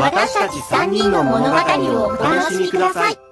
私たち3人の物語をお楽しみください。